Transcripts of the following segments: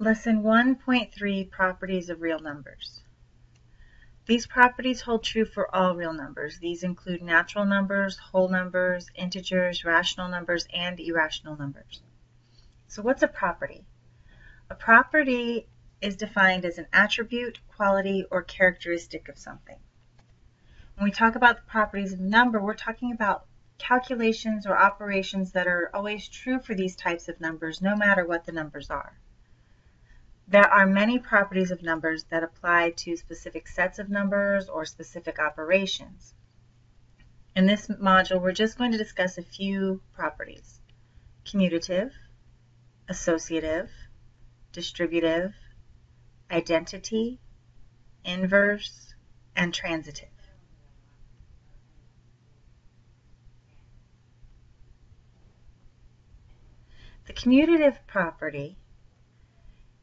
Lesson 1.3 Properties of Real Numbers. These properties hold true for all real numbers. These include natural numbers, whole numbers, integers, rational numbers, and irrational numbers. So what's a property? A property is defined as an attribute, quality, or characteristic of something. When we talk about the properties of a number, we're talking about calculations or operations that are always true for these types of numbers, no matter what the numbers are. There are many properties of numbers that apply to specific sets of numbers or specific operations. In this module, we're just going to discuss a few properties. Commutative, associative, distributive, identity, inverse, and transitive. The commutative property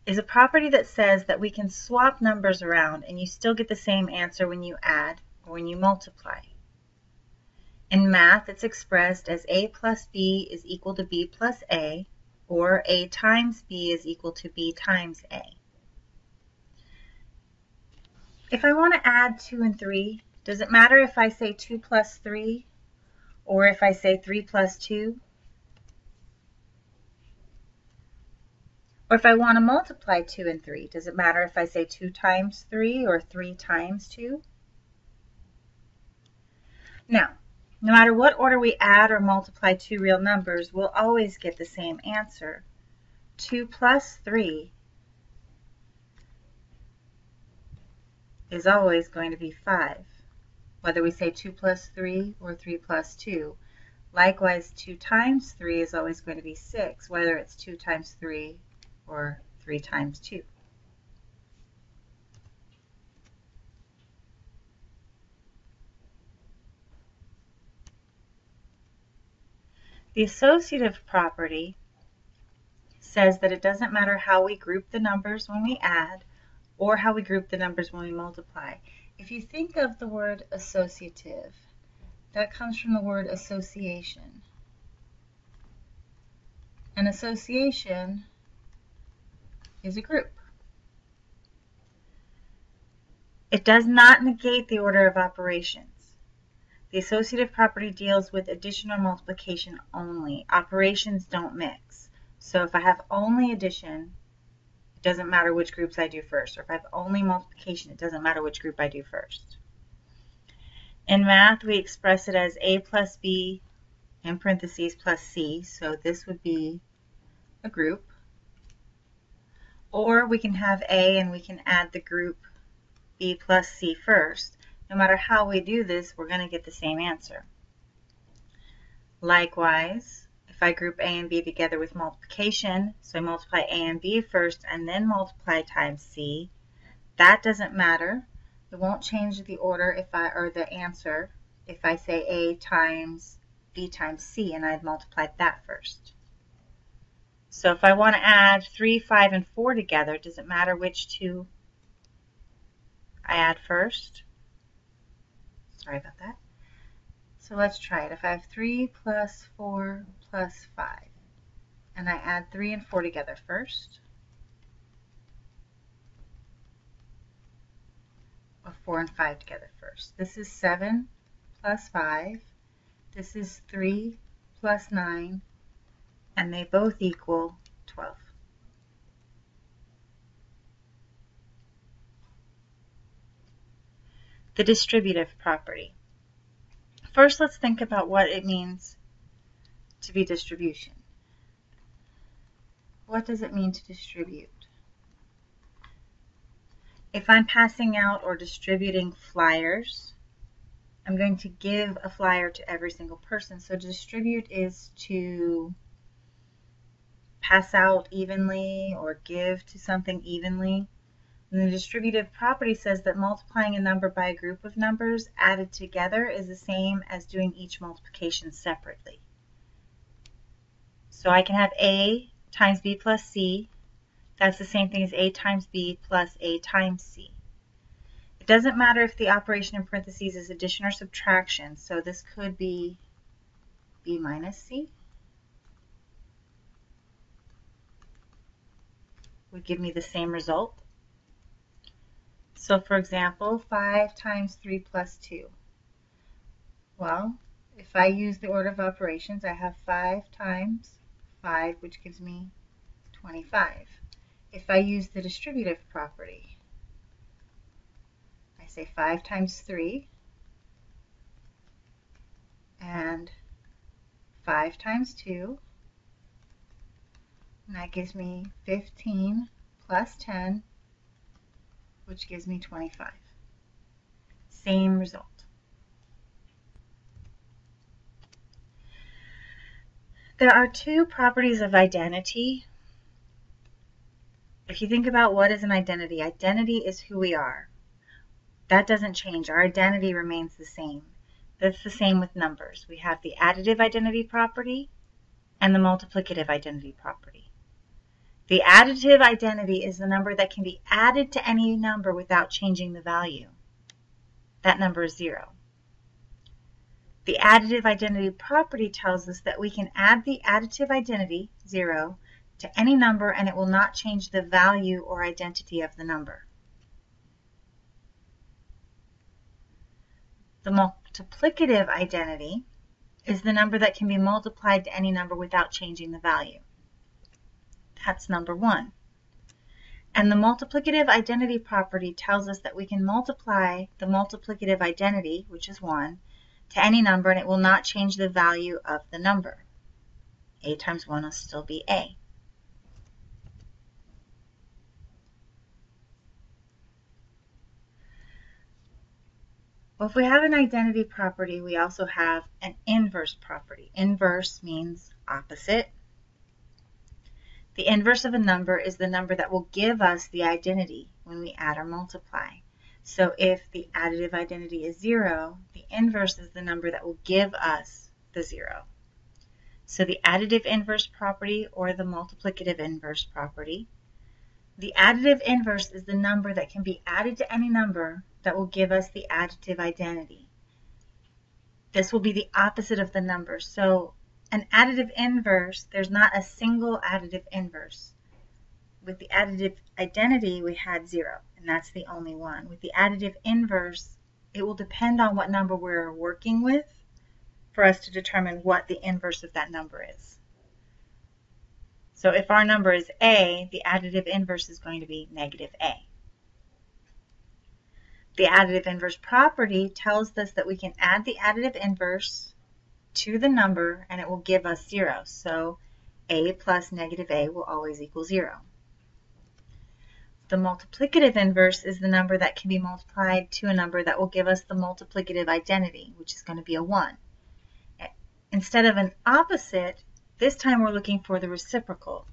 is a property that says that we can swap numbers around and you still get the same answer when you add or when you multiply. In math, it's expressed as a plus b is equal to b plus a, or a times b is equal to b times a. If I want to add 2 and 3, does it matter if I say 2 plus 3 or if I say 3 plus 2? Or if I want to multiply 2 and 3, does it matter if I say 2 times 3 or 3 times 2? Now, no matter what order we add or multiply two real numbers, we'll always get the same answer. 2 plus 3 is always going to be 5, whether we say 2 plus 3 or 3 plus 2. Likewise, 2 times 3 is always going to be 6, whether it's 2 times 3 or 3 times 2. The associative property says that it doesn't matter how we group the numbers when we add or how we group the numbers when we multiply. If you think of the word associative, that comes from the word association. An association is a group. It does not negate the order of operations. The associative property deals with addition or multiplication only. Operations don't mix. So if I have only addition, it doesn't matter which groups I do first. Or if I have only multiplication, it doesn't matter which group I do first. In math, we express it as a plus b in parentheses plus c. So this would be a group. Or we can have A and we can add the group B plus C first. No matter how we do this, we're going to get the same answer. Likewise, if I group A and B together with multiplication, so I multiply A and B first and then multiply times C, that doesn't matter. It won't change the order if I or the answer if I say A times B times C and I'd multiplied that first. So if I want to add 3, 5, and 4 together, does it matter which two I add first? Sorry about that. So let's try it. If I have 3 plus 4 plus 5, and I add 3 and 4 together first, or 4 and 5 together first. This is 7 plus 5. This is 3 plus 9 and they both equal 12. The distributive property. First, let's think about what it means to be distribution. What does it mean to distribute? If I'm passing out or distributing flyers, I'm going to give a flyer to every single person. So distribute is to pass out evenly or give to something evenly. And the distributive property says that multiplying a number by a group of numbers added together is the same as doing each multiplication separately. So I can have A times B plus C. That's the same thing as A times B plus A times C. It doesn't matter if the operation in parentheses is addition or subtraction, so this could be B minus C. would give me the same result. So for example, 5 times 3 plus 2. Well, if I use the order of operations, I have 5 times 5, which gives me 25. If I use the distributive property, I say 5 times 3, and 5 times 2, and that gives me 15 plus 10, which gives me 25. Same result. There are two properties of identity. If you think about what is an identity, identity is who we are. That doesn't change. Our identity remains the same. That's the same with numbers. We have the additive identity property and the multiplicative identity property. The additive identity is the number that can be added to any number without changing the value. That number is zero. The additive identity property tells us that we can add the additive identity, zero, to any number and it will not change the value or identity of the number. The multiplicative identity is the number that can be multiplied to any number without changing the value. That's number one. And the multiplicative identity property tells us that we can multiply the multiplicative identity, which is 1, to any number and it will not change the value of the number. a times 1 will still be a. Well, if we have an identity property, we also have an inverse property. Inverse means opposite. The inverse of a number is the number that will give us the identity when we add or multiply. So if the additive identity is 0, the inverse is the number that will give us the 0. So the additive inverse property or the multiplicative inverse property. The additive inverse is the number that can be added to any number that will give us the additive identity. This will be the opposite of the number. So an additive inverse, there's not a single additive inverse. With the additive identity, we had zero, and that's the only one. With the additive inverse, it will depend on what number we're working with for us to determine what the inverse of that number is. So if our number is a, the additive inverse is going to be negative a. The additive inverse property tells us that we can add the additive inverse to the number and it will give us 0. So a plus negative a will always equal 0. The multiplicative inverse is the number that can be multiplied to a number that will give us the multiplicative identity, which is going to be a 1. Instead of an opposite, this time we're looking for the reciprocal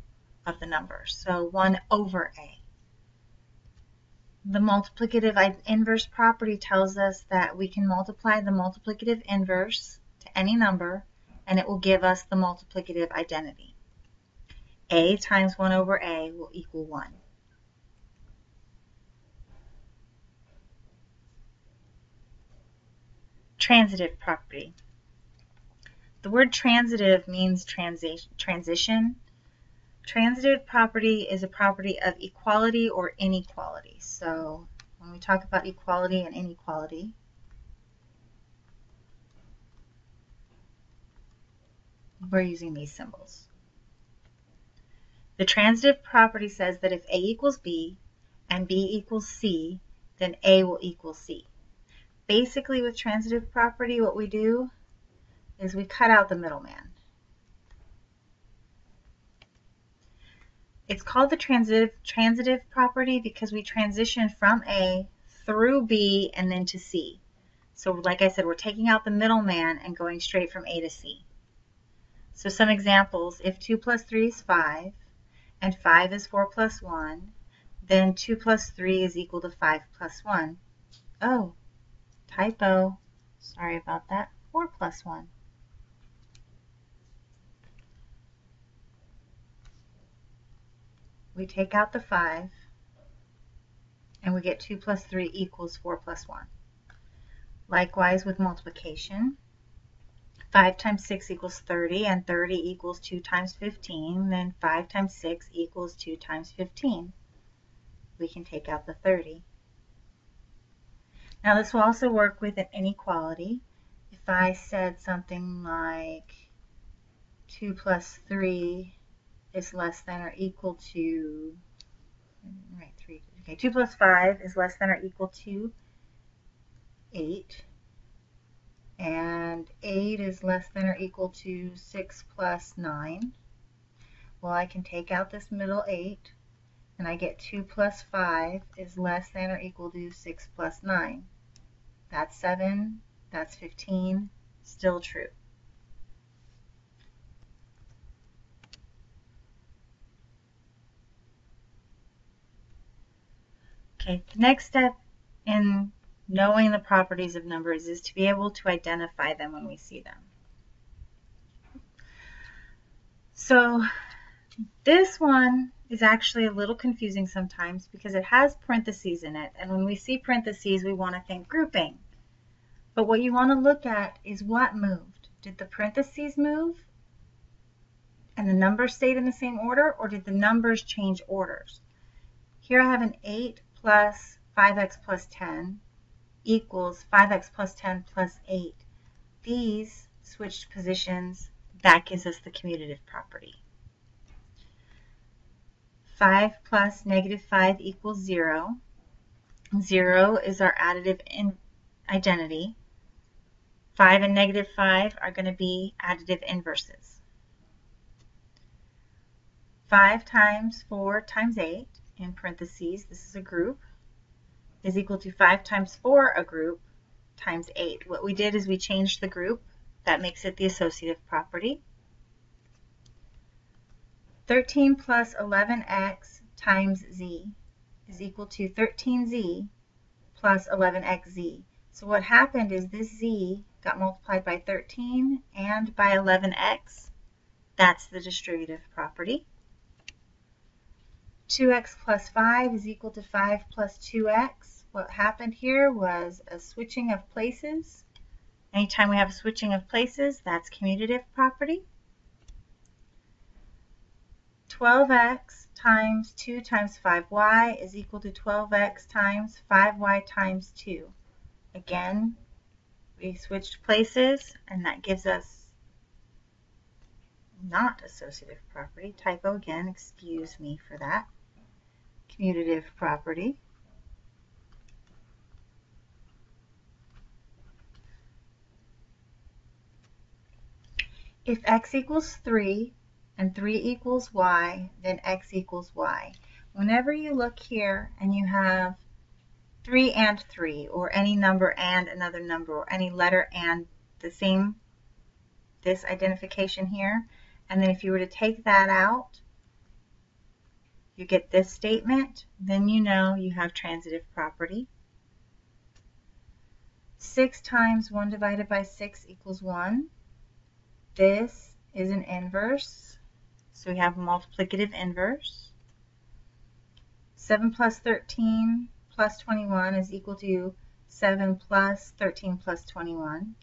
of the number, so 1 over a. The multiplicative inverse property tells us that we can multiply the multiplicative inverse any number, and it will give us the multiplicative identity. a times 1 over a will equal 1. Transitive property. The word transitive means transi transition. Transitive property is a property of equality or inequality. So when we talk about equality and inequality, we're using these symbols. The transitive property says that if A equals B and B equals C, then A will equal C. Basically with transitive property, what we do is we cut out the middleman. It's called the transitive, transitive property because we transition from A through B and then to C. So like I said, we're taking out the middleman and going straight from A to C. So some examples, if 2 plus 3 is 5, and 5 is 4 plus 1, then 2 plus 3 is equal to 5 plus 1. Oh, typo. Sorry about that. 4 plus 1. We take out the 5, and we get 2 plus 3 equals 4 plus 1. Likewise with multiplication. 5 times 6 equals 30, and 30 equals 2 times 15. Then 5 times 6 equals 2 times 15. We can take out the 30. Now this will also work with an inequality. If I said something like 2 plus 3 is less than or equal to, right, 3, okay, 2 plus 5 is less than or equal to 8 and 8 is less than or equal to 6 plus 9. Well, I can take out this middle 8, and I get 2 plus 5 is less than or equal to 6 plus 9. That's 7, that's 15, still true. Okay, the next step in knowing the properties of numbers is to be able to identify them when we see them. So this one is actually a little confusing sometimes because it has parentheses in it. And when we see parentheses, we want to think grouping. But what you want to look at is what moved. Did the parentheses move and the numbers stayed in the same order or did the numbers change orders? Here I have an 8 plus 5x plus 10 equals 5x plus 10 plus 8. These switched positions, that gives us the commutative property. 5 plus negative 5 equals 0. 0 is our additive identity. 5 and negative 5 are going to be additive inverses. 5 times 4 times 8, in parentheses, this is a group, is equal to 5 times 4, a group, times 8. What we did is we changed the group. That makes it the associative property. 13 plus 11x times z is equal to 13z plus 11xz. So what happened is this z got multiplied by 13 and by 11x. That's the distributive property. 2x plus 5 is equal to 5 plus 2x. What happened here was a switching of places. Anytime we have a switching of places, that's commutative property. 12x times 2 times 5y is equal to 12x times 5y times 2. Again, we switched places, and that gives us not associative property. Typo again, excuse me for that commutative property. If x equals 3 and 3 equals y, then x equals y. Whenever you look here and you have 3 and 3, or any number and another number, or any letter and the same, this identification here, and then if you were to take that out, you get this statement, then you know you have transitive property. 6 times 1 divided by 6 equals 1. This is an inverse, so we have multiplicative inverse. 7 plus 13 plus 21 is equal to 7 plus 13 plus 21.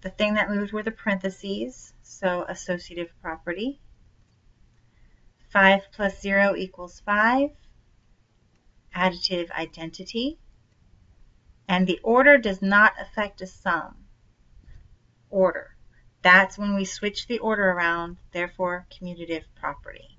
The thing that moved were the parentheses, so associative property. 5 plus 0 equals 5. Additive identity. And the order does not affect a sum. Order. That's when we switch the order around, therefore commutative property.